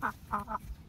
啊啊啊。